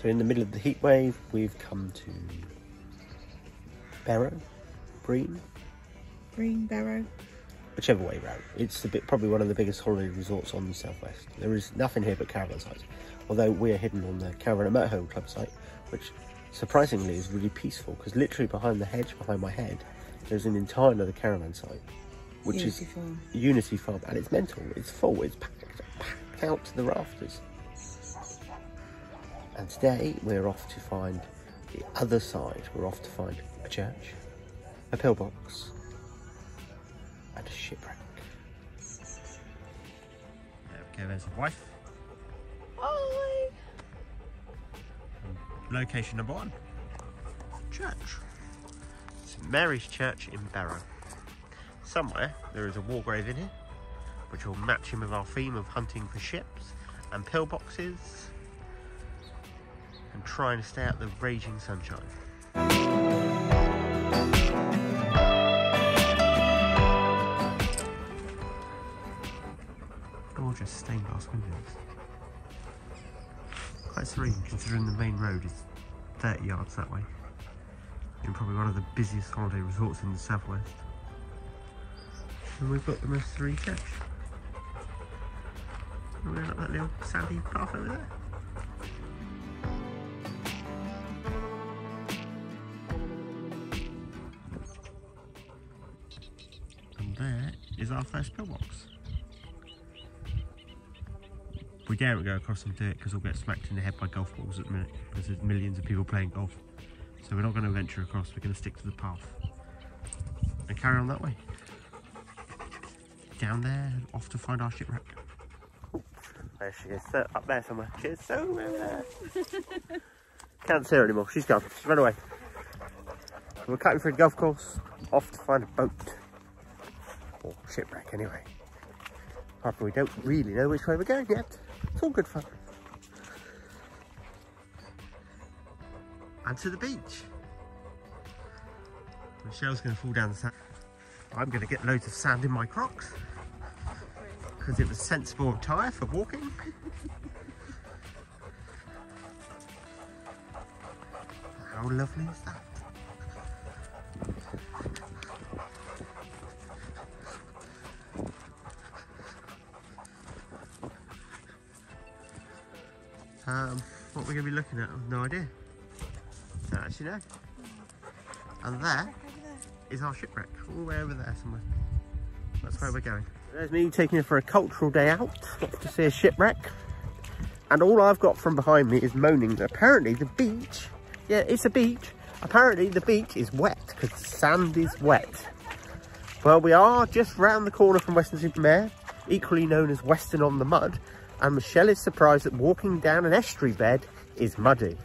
So in the middle of the heat wave, we've come to Berrow, Brean, Brean Berrow. whichever way round. It's the bit, probably one of the biggest holiday resorts on the southwest. There is nothing here but caravan sites, although we're hidden on the Caravan and Motorhome Club site, which surprisingly is really peaceful because literally behind the hedge behind my head, there's an entire other caravan site, which Unity is Farm. Unity Farm, and it's mental. It's full. It's packed, packed out to the rafters. And today we're off to find the other side. We're off to find a church, a pillbox, and a shipwreck. There we go. There's a wife. Hi. Location number one. Church. St Mary's Church in Berrow. Somewhere there is a war grave in here, which will match in with our theme of hunting for ships and pillboxes and trying to stay out the raging sunshine. Gorgeous stained glass windows. Quite serene considering the main road is 30 yards that way. In probably one of the busiest holiday resorts in the southwest. And we've got the most serene church. We're up that little sandy path over there. Is our first pillbox. We daren't go across and do it because we'll get smacked in the head by golf balls at the minute because there's millions of people playing golf. So we're not going to venture across, we're going to stick to the path and carry on that way. Down there, off to find our shipwreck. There she is, up there somewhere. She is there. Can't see her anymore, she's gone, she's run away. We're cutting through the golf course, off to find a boat. Or shipwreck anyway. However, we don't really know which way we're going yet. It's all good fun. And to the beach. Michelle's going to fall down the sand. I'm going to get loads of sand in my Crocs. Because it was sensible attire for walking. How lovely is that? Um, what we're going to be looking at, I've no idea. Don't actually know. And there is our shipwreck, all the way over there somewhere. That's where we're going. There's me taking it for a cultural day out, to see a shipwreck. And all I've got from behind me is moaning that apparently the beach, yeah, it's a beach. Apparently the beach is wet because the sand is wet. Well, we are just round the corner from Weston-super-Mare, equally known as Western on the Mud, and Michelle is surprised that walking down an estuary bed is muddy.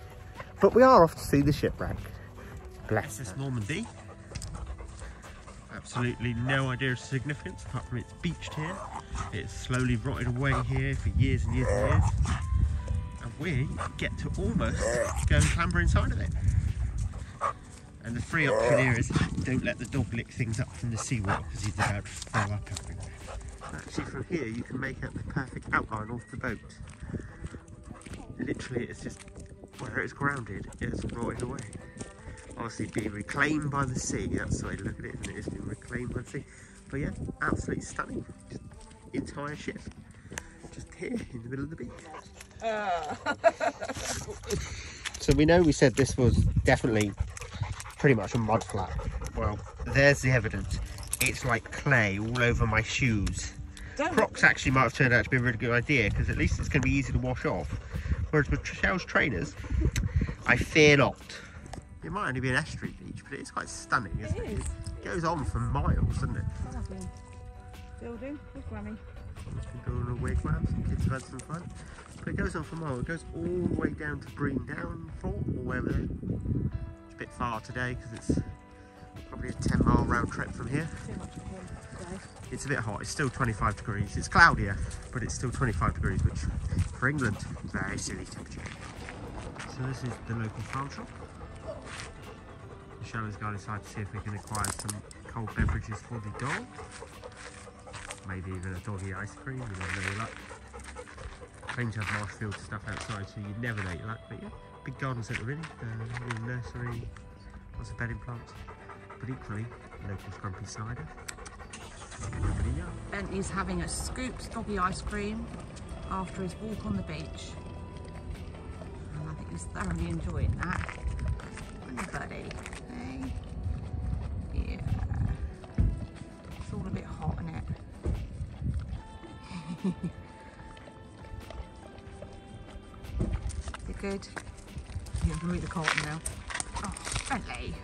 But we are off to see the shipwreck. Bless us, Normandy. Absolutely no idea of significance apart from it's beached here. It's slowly rotted away here for years and years and years. And we get to almost go and clamber inside of it. And the free option here is don't let the dog lick things up from the seawater because he's about to throw up everywhere. Actually from here you can make out the perfect outline of the boat. Literally it's just where it's grounded, it's rotted away. Obviously being reclaimed by the sea, that's the way to look at it, isn't it? It's been reclaimed by the sea. But yeah, absolutely stunning. Just entire ship. Just here in the middle of the beach. Ah. so we know we said this was definitely pretty much a mud flat. Well, there's the evidence. It's like clay all over my shoes. Don't Crocs actually might have turned out to be a really good idea because at least it's going to be easy to wash off. Whereas with Michelle's trainers, I fear not. It might only be an estuary beach, but it is quite stunning, isn't it? It is. It goes on for miles, doesn't it? Lovely. Building with Grammy. Building a wigwam, some kids have had some fun. But it goes on for miles. It goes all the way down to Brean Down Fort or wherever there. It's a bit far today because it's probably a 10 mile round trip from here. Much of him today. It's a bit hot. It's still 25 degrees. It's cloudier, but it's still 25 degrees, which for England, very silly temperature. So this is the local farm shop. Michelle has gone inside to see if we can acquire some cold beverages for the dog. Maybe even a doggy ice cream, you never know your luck. Strange to have Marshfield stuff outside, so you never know your luck. But yeah, big garden centre really. Uh, little nursery, lots of bedding plants. But equally, local scrumpy cider. Bentley's having a scooped doggy ice cream after his walk on the beach. And I think he's thoroughly enjoying that. Isn't he, buddy? Hey? Yeah. It's all a bit hot, isn't it? you good? You the cotton now. Oh, Bentley.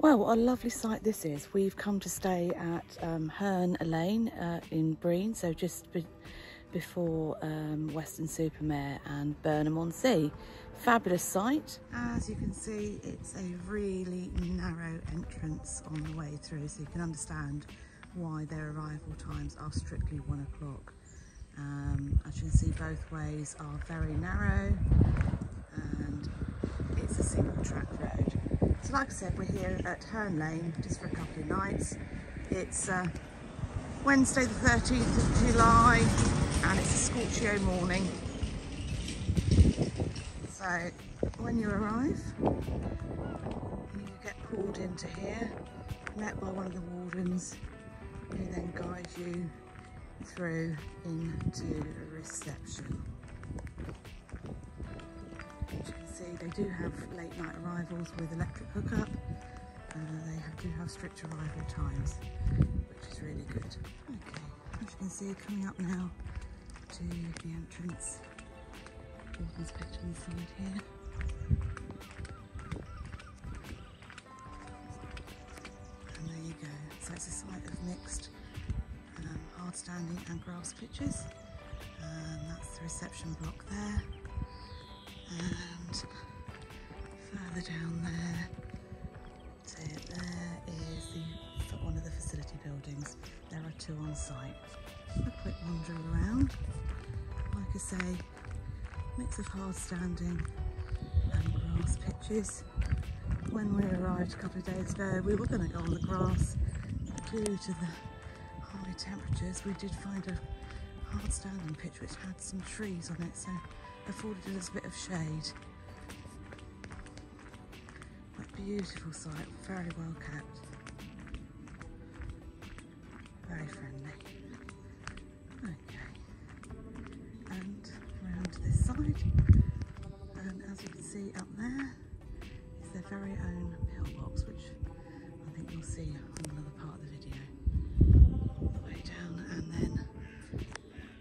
Well, what a lovely sight this is. We've come to stay at um, Hurn Lane uh, in Brean, so just be before um, Weston-super-Mare and Burnham-on-Sea. Fabulous site. As you can see, it's a really narrow entrance on the way through, so you can understand why their arrival times are strictly one o'clock. Um, as you can see, both ways are very narrow and it's a single track road. So like I said, we're here at Hurn Lane just for a couple of nights. It's uh, Wednesday the 13th of July and it's a Scorchio morning. So when you arrive, you get pulled into here, met by one of the wardens who then guide you through into reception. As you can see, they do have late night arrivals with electric hookup. Uh, they have, do have strict arrival times, which is really good. Okay, as you can see, coming up now to the entrance. Warden's picture inside here. It's a site of mixed um, hard standing and grass pitches. And that's the reception block there. And further down there, there is the one of the facility buildings. There are two on site. A quick wander around. Like I say, mix of hard standing and grass pitches. When we arrived a couple of days ago, we were going to go on the grass. Due to the high temperatures, we did find a hard standing pitch which had some trees on it, so afforded us a bit of shade. But beautiful site, very well kept. Very friendly. Okay. And around to this side. And as you can see up there is their very own pillbox, which you'll see on another part of the video. The way down and then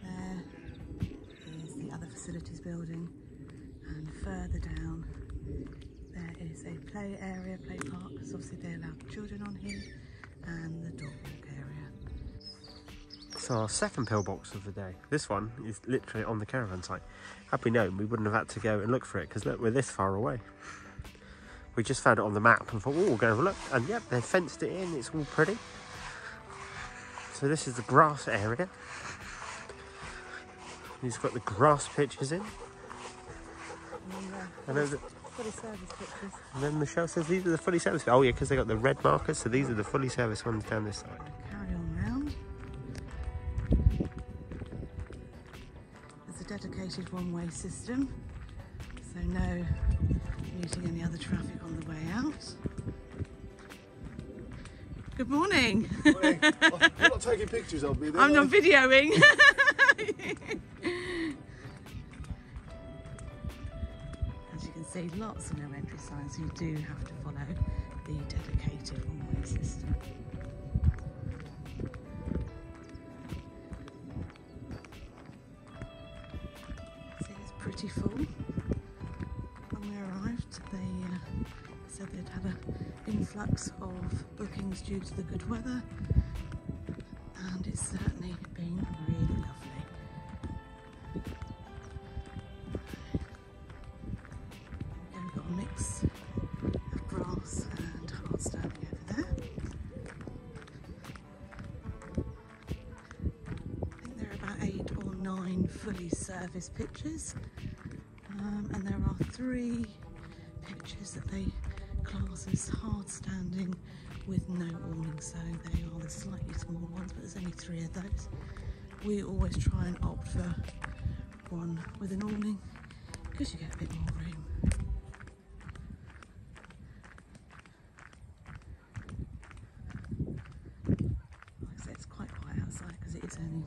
there is the other facilities building and further down there is a play area, play park, because obviously they allow children on here and the dog walk area. So our second pillbox of the day. This one is literally on the caravan site. Had we known, we wouldn't have had to go and look for it because look, we're this far away. We just found it on the map and thought, oh, we'll go have a look. And yep, they fenced it in. It's all pretty. So this is the grass area. He's got the grass pitches in. And, uh, then, the- fully service pictures. and then Michelle says these are the fully serviced. Oh yeah, because they got the red markers. So these are the fully serviced ones down this side. Carry on round. There's a dedicated one-way system, so no meeting any other traffic on the way out. Good morning. Morning. Oh, You're not taking pictures of me, I'm not videoing. As you can see, lots of no entry signs. You do have to follow the dedicated one-way system. See, it's pretty full. Influx of bookings due to the good weather and it's certainly been really lovely. We've got a mix of grass and hard standing over there. I think there are about eight or nine fully serviced pitches, um, and there are three pitches that they class as hard standing with no awning, so they are the slightly smaller ones, but there's only three of those. We always try and opt for one with an awning because you get a bit more room. Like I said, it's quite quiet outside because it is only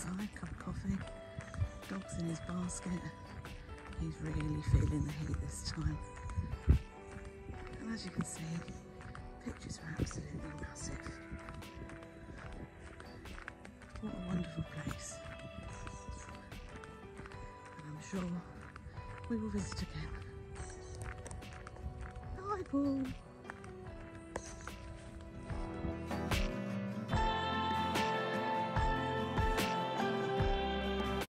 outside, cup of coffee, dog's in his basket. He's really feeling the heat this time. And as you can see, pictures are absolutely massive. What a wonderful place. And I'm sure we will visit again. Bye, Paul.